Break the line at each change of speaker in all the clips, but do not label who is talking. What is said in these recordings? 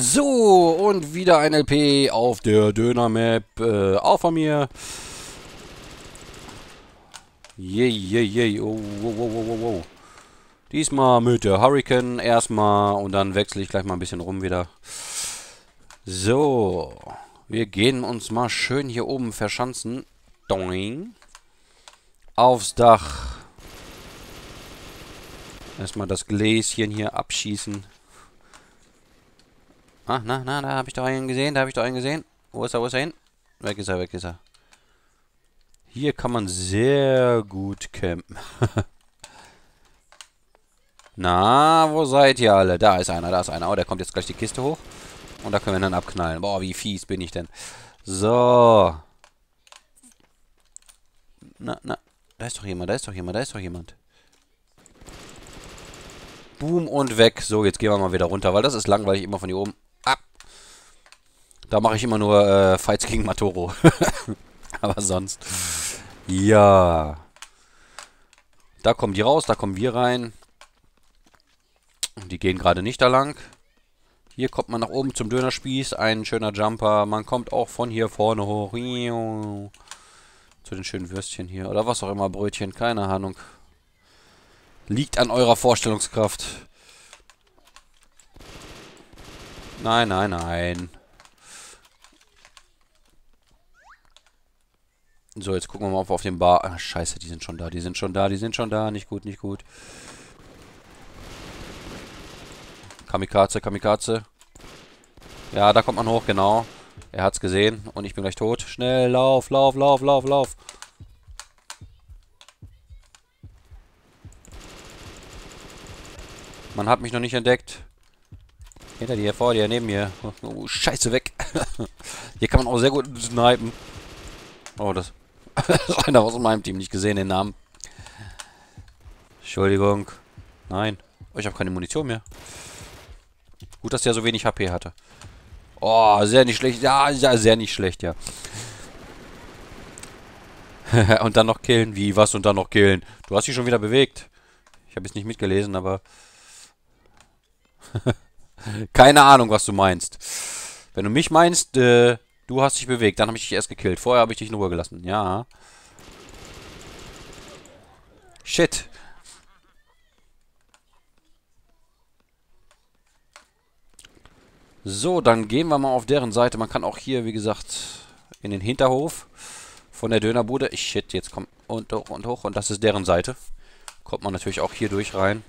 So, und wieder ein LP auf der Döner-Map. Äh, auch von mir. Yay, yay, yay. Oh, wow, wow, wow, wow. Diesmal mit der Hurricane erstmal und dann wechsle ich gleich mal ein bisschen rum wieder. So, wir gehen uns mal schön hier oben verschanzen. Doing. Aufs Dach. Erstmal das Gläschen hier abschießen. Ah, na, na, da habe ich doch einen gesehen, da habe ich doch einen gesehen. Wo ist er, wo ist er hin? Weg ist er, weg ist er. Hier kann man sehr gut campen. na, wo seid ihr alle? Da ist einer, da ist einer. Oh, der kommt jetzt gleich die Kiste hoch. Und da können wir dann abknallen. Boah, wie fies bin ich denn. So. Na, na. Da ist doch jemand, da ist doch jemand, da ist doch jemand. Boom und weg. So, jetzt gehen wir mal wieder runter, weil das ist langweilig immer von hier oben. Da mache ich immer nur äh, Fights gegen Matoro. Aber sonst. Ja. Da kommen die raus, da kommen wir rein. Die gehen gerade nicht da lang. Hier kommt man nach oben zum Dönerspieß. Ein schöner Jumper. Man kommt auch von hier vorne hoch. Zu den schönen Würstchen hier. Oder was auch immer, Brötchen. Keine Ahnung. Liegt an eurer Vorstellungskraft. Nein, nein, nein. So, jetzt gucken wir mal, ob wir auf den Bar... Ah, scheiße, die sind schon da, die sind schon da, die sind schon da. Nicht gut, nicht gut. Kamikaze, Kamikaze. Ja, da kommt man hoch, genau. Er hat's gesehen und ich bin gleich tot. Schnell, lauf, lauf, lauf, lauf, lauf. Man hat mich noch nicht entdeckt. Hinter dir, vor dir, neben mir. Oh, scheiße, weg. Hier kann man auch sehr gut snipen. Oh, das einer aus meinem Team nicht gesehen, den Namen. Entschuldigung. Nein. Oh, ich habe keine Munition mehr. Gut, dass der so wenig HP hatte. Oh, sehr nicht schlecht. Ja, ja sehr nicht schlecht, ja. und dann noch killen. Wie, was und dann noch killen? Du hast dich schon wieder bewegt. Ich habe jetzt nicht mitgelesen, aber... Keine Ahnung, was du meinst. Wenn du mich meinst, äh, Du hast dich bewegt, dann habe ich dich erst gekillt. Vorher habe ich dich in Ruhe gelassen. Ja. Shit. So, dann gehen wir mal auf deren Seite. Man kann auch hier, wie gesagt, in den Hinterhof von der Dönerbude. Shit, jetzt kommt und hoch und hoch. Und das ist deren Seite. Kommt man natürlich auch hier durch rein.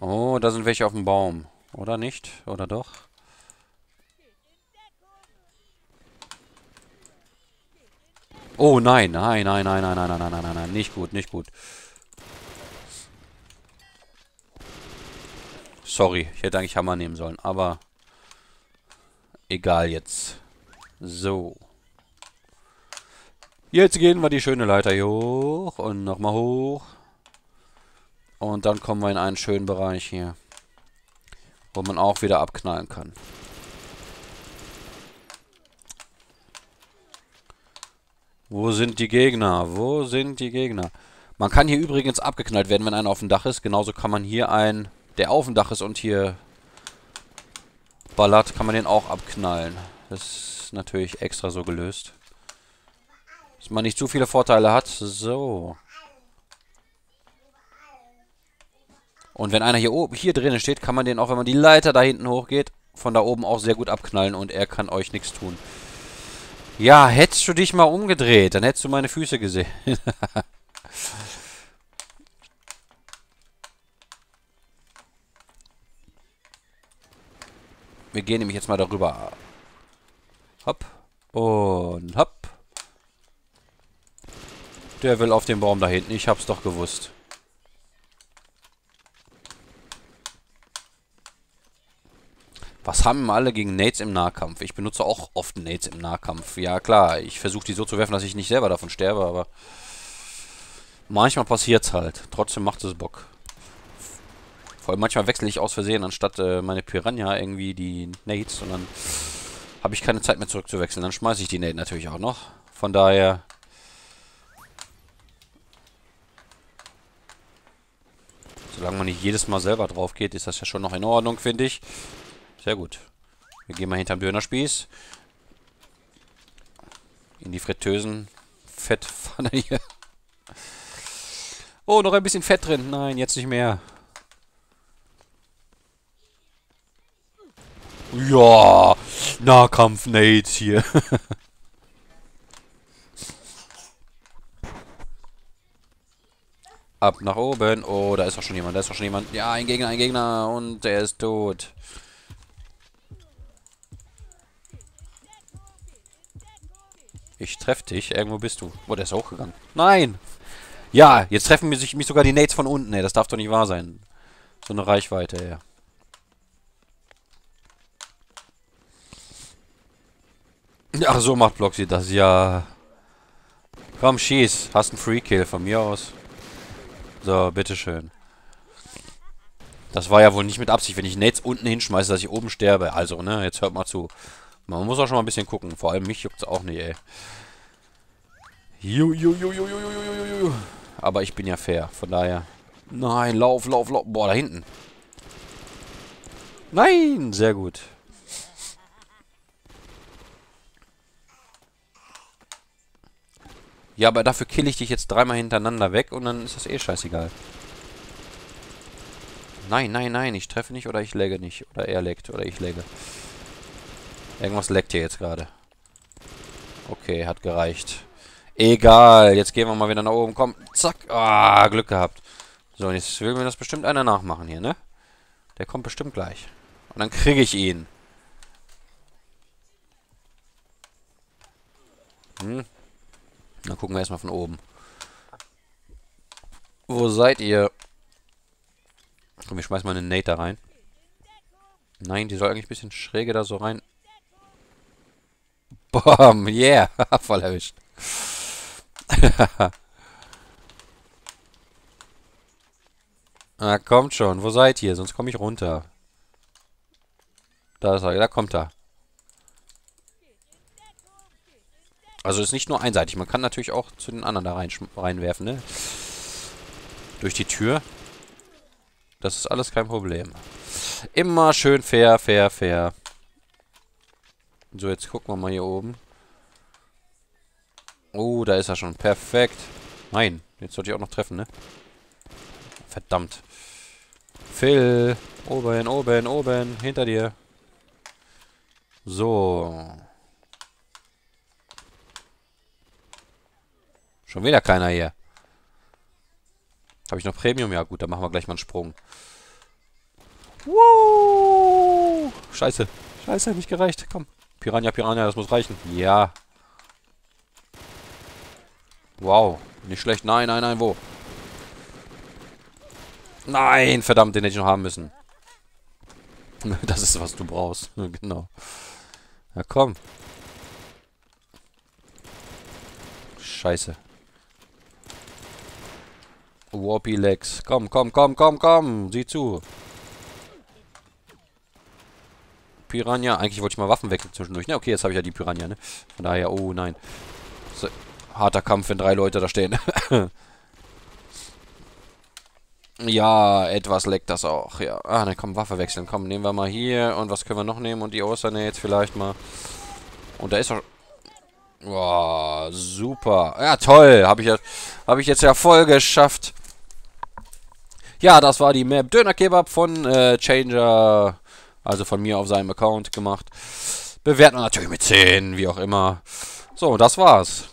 Oh, da sind welche auf dem Baum. Oder nicht? Oder doch? Oh nein, nein, nein, nein, nein, nein, nein, nein, nein, nein, nicht gut, nicht gut. Sorry, ich hätte eigentlich Hammer nehmen sollen, aber egal jetzt. So. Jetzt gehen wir die schöne Leiter hier hoch und nochmal hoch. Und dann kommen wir in einen schönen Bereich hier, wo man auch wieder abknallen kann. Wo sind die Gegner? Wo sind die Gegner? Man kann hier übrigens abgeknallt werden, wenn einer auf dem Dach ist. Genauso kann man hier einen, der auf dem Dach ist und hier ballert, kann man den auch abknallen. Das ist natürlich extra so gelöst. Dass man nicht zu viele Vorteile hat. So. Und wenn einer hier oben, hier drinnen steht, kann man den auch, wenn man die Leiter da hinten hochgeht, von da oben auch sehr gut abknallen und er kann euch nichts tun. Ja, hättest du dich mal umgedreht, dann hättest du meine Füße gesehen. Wir gehen nämlich jetzt mal darüber. Hopp. Und hopp. Der will auf den Baum da hinten. Ich hab's doch gewusst. Was haben alle gegen Nates im Nahkampf? Ich benutze auch oft Nates im Nahkampf. Ja, klar, ich versuche die so zu werfen, dass ich nicht selber davon sterbe, aber manchmal passiert's halt. Trotzdem macht es Bock. Vor allem manchmal wechsle ich aus Versehen anstatt äh, meine Piranha irgendwie die Nates und dann habe ich keine Zeit mehr zurückzuwechseln. Dann schmeiße ich die Nate natürlich auch noch. Von daher... Solange man nicht jedes Mal selber drauf geht, ist das ja schon noch in Ordnung, finde ich. Sehr gut. Wir gehen mal hinterm Dönerspieß. In die Fritteusen. Fettpfanne hier. Oh, noch ein bisschen Fett drin. Nein, jetzt nicht mehr. Ja, Nahkampf-Nate hier. Ab nach oben. Oh, da ist doch schon jemand. Da ist doch schon jemand. Ja, ein Gegner, ein Gegner. Und der ist tot. Treff dich. Irgendwo bist du. Oh, der ist hochgegangen. Nein! Ja, jetzt treffen mich, mich sogar die Nates von unten. Ey, das darf doch nicht wahr sein. So eine Reichweite, ja. Ach, so macht Bloxy das. Ja. Komm, schieß. Hast einen Free Kill von mir aus. So, bitteschön. Das war ja wohl nicht mit Absicht, wenn ich Nates unten hinschmeiße, dass ich oben sterbe. Also, ne, jetzt hört mal zu. Man muss auch schon mal ein bisschen gucken. Vor allem mich juckt es auch nicht, ey. Ju, ju, ju, ju, ju, ju, ju. Aber ich bin ja fair, von daher. Nein, lauf, lauf, lauf. Boah, da hinten. Nein, sehr gut. Ja, aber dafür kill ich dich jetzt dreimal hintereinander weg und dann ist das eh scheißegal. Nein, nein, nein, ich treffe nicht oder ich legge nicht. Oder er leckt oder ich legge. Irgendwas leckt hier jetzt gerade. Okay, hat gereicht. Egal, jetzt gehen wir mal wieder nach oben. Komm, zack. Ah, Glück gehabt. So, und jetzt will mir das bestimmt einer nachmachen hier, ne? Der kommt bestimmt gleich. Und dann kriege ich ihn. Hm, dann gucken wir erstmal von oben. Wo seid ihr? Komm, wir schmeißen mal einen Nate da rein. Nein, die soll eigentlich ein bisschen schräge da so rein. Bom, yeah. Voll erwischt. ah, kommt schon. Wo seid ihr? Sonst komme ich runter. Da ist er. Da kommt er. Also ist nicht nur einseitig. Man kann natürlich auch zu den anderen da rein, reinwerfen, ne? Durch die Tür. Das ist alles kein Problem. Immer schön fair, fair, fair. So, jetzt gucken wir mal hier oben. Oh, da ist er schon. Perfekt. Nein, jetzt sollte ich auch noch treffen, ne? Verdammt. Phil. Oben, oben, oben. Hinter dir. So. Schon wieder keiner hier. Habe ich noch Premium? Ja gut, dann machen wir gleich mal einen Sprung. Woo! Scheiße. Scheiße, nicht gereicht. Komm. Piranha, Piranha, das muss reichen. Ja. Wow. Nicht schlecht. Nein, nein, nein, wo? Nein, verdammt, den hätte ich noch haben müssen. Das ist, was du brauchst. genau. Ja, komm. Scheiße. Warpy Legs. Komm, komm, komm, komm, komm. Sieh zu. Piranha. Eigentlich wollte ich mal Waffen wechseln zwischendurch. Ne, okay, jetzt habe ich ja die Piranha, ne? Von daher, oh nein. So, harter Kampf, wenn drei Leute da stehen. ja, etwas leckt das auch, ja. Ah, ne, komm, Waffe wechseln. Komm, nehmen wir mal hier. Und was können wir noch nehmen? Und die Osternates vielleicht mal. Und da ist doch... Boah, super. Ja, toll. Habe ich, hab ich jetzt ja voll geschafft. Ja, das war die Map Döner Kebab von äh, Changer, also von mir auf seinem Account gemacht. Bewerten wir natürlich mit 10, wie auch immer. So, das war's.